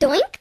Doink.